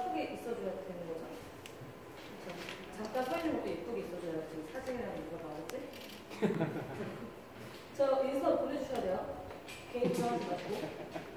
예쁘게 있어줘야 되는 거죠. 그렇죠? 잠깐 서 있는 것도 예쁘게 있어줘야지 사진이랑 이거 나오지. 저 인스타 보내주셔야 돼요. 개인 좋아하지 말고.